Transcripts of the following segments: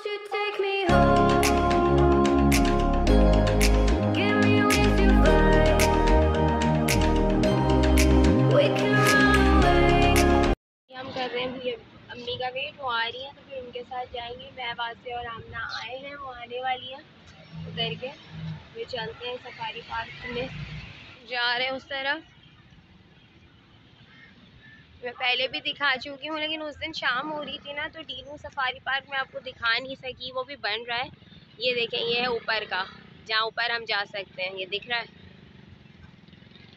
कर रहे हैं अम्मी का वेट, वो आ रही हैं तो फिर उनके साथ जाएँगे। मैं, वासे और आमना आए हैं, वो आने वाली हैं। उतर के, फिर चलते हैं सफारी पार्क में। जा रहे हैं उस तरफ़। मैं पहले भी दिखा चुकी हूँ लेकिन उस दिन शाम हो रही थी ना तो डीनू सफारी पार्क में आपको दिखा नहीं सकी। वो भी बन रहा है। ये देखें ये है ऊपर का। जहाँ ऊपर हम जा सकते हैं ये दिख रहा है।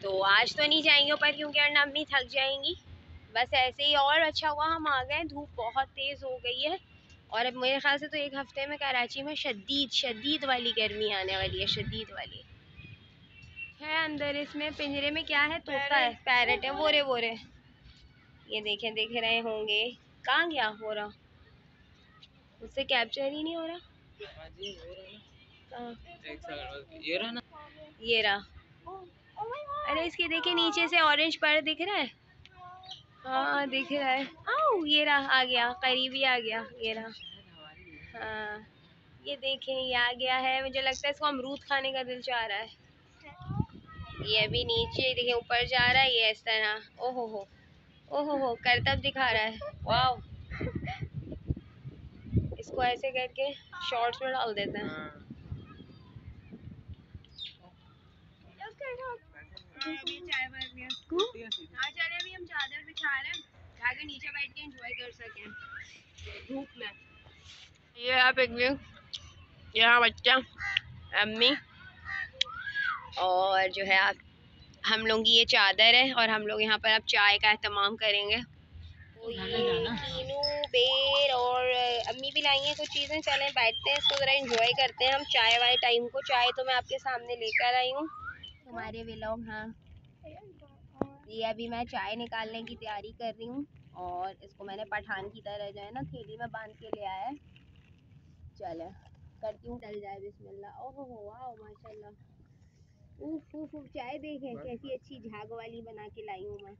तो आज तो नहीं जाएँगे ऊपर क्योंकि अर्ना अम्मी थक जाएँगी। बस ऐसे ही और अच्छा हुआ हम आ गए। धूप बहुत तेज़ हो गई है। और अब मेरे ख्याल से तो एक हफ़्ते में कराची में शदीद शदीद वाली गर्मी आने वाली है शदीद वाली। है अंदर इसमें पिंजरे में क्या है? तोता है पैरट है। वो रे वो रे। ये देखें देख रहे होंगे। कहाँ गया हो रहा? उससे कैप्चर ही नहीं हो रहा? ये रहा ना? ये रहा। अरे इसके देखिए नीचे से ऑरेंज पर दिख रहा है? हाँ दिख रहा है। आओ ये रहा आ गया। करीबी आ गया ये रहा। हाँ ये देखें ये आ गया है। मुझे लगता है इसको अमरूद खाने का दिल चाह रहा है। ये अभी नीचे देखिए ऊपर जा रहा है ये इस तरह। ओहो हो। ओहो, हो करतब दिखा रहा है। वाह इसको ऐसे करके शॉर्ट्स में डाल देते हैं। अभी हम चादर बिछा रहे हैं नीचे बैठ के एंजॉय कर सकें धूप में ये है पिकनिक यहाँ बच्चा, अम्मी, और जो है आप हम लोग की ये चादर है और हम लोग यहाँ पर अब चाय का एहतमाम करेंगे। तो ये कीनू बेर और अम्मी भी लाई हैं कुछ चीज़ें। चलें बैठते हैं इसको ज़रा एंजॉय करते हैं। हम चाय वाले टाइम को चाय तो मैं आपके सामने लेकर आई हूँ। हमारे व्लॉग हाँ। ये अभी मैं चाय निकालने की तैयारी कर रही हूँ और इसको मैंने पठान की तरह जो है ना थैली में बाँध के ले आया है। चले करती हूँ चल जाए बिस्मिल्लाह। ओहो वाह माशाल्लाह। उफ उफ उफ चाय देखें कैसी अच्छी झाग वाली बना के लाई हूँ मैं।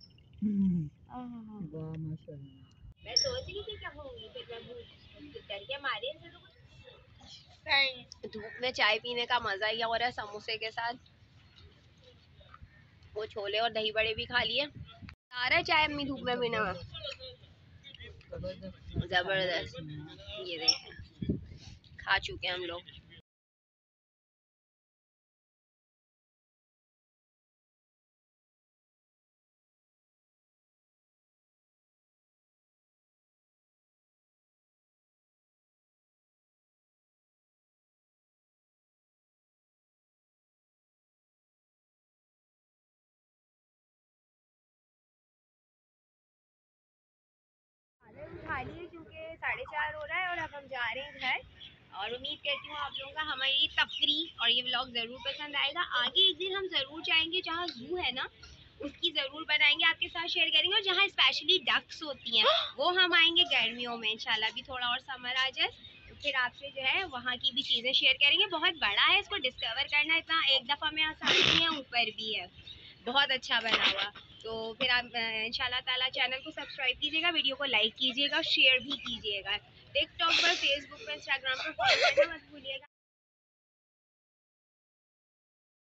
वाह माशाल्लाह। मैं सोच रही थी कहूँगी फिर मैं भूख करके मारे से तो धूप में चाय पीने का मज़ा ही और है समोसे के साथ। वो छोले और दही बड़े भी खा लिए। आ रहा है चाय अम्मी धूप में पीने में ज़बरदस्त। ये देखें। खा चुके हैं हम लोग। साढ़े चार हो रहा है और अब हम जा रहे हैं घर। और उम्मीद करती हूँ आप लोगों का हमारी तफरी और ये व्लॉग ज़रूर पसंद आएगा। आगे एक दिन हम ज़रूर जाएँगे जहाँ जू है ना उसकी ज़रूर बनाएँगे आपके साथ शेयर करेंगे। और जहाँ स्पेशली डक्स होती हैं वो हम आएँगे गर्मियों में इंशाल्लाह। भी थोड़ा और समर आ जाए तो फिर आपसे जो है वहाँ की भी चीज़ें शेयर करेंगे। बहुत बड़ा है इसको डिस्कवर करना इतना एक दफ़ा में आसान नहीं है ऊपर भी है। बहुत अच्छा बना हुआ। तो फिर आप इंशाल्लाह ताला चैनल को सब्सक्राइब कीजिएगा, वीडियो को लाइक कीजिएगा शेयर भी कीजिएगा। टिकटॉक पर फेसबुक पर इंस्टाग्राम पर, फॉलो करना मत भूलिएगा।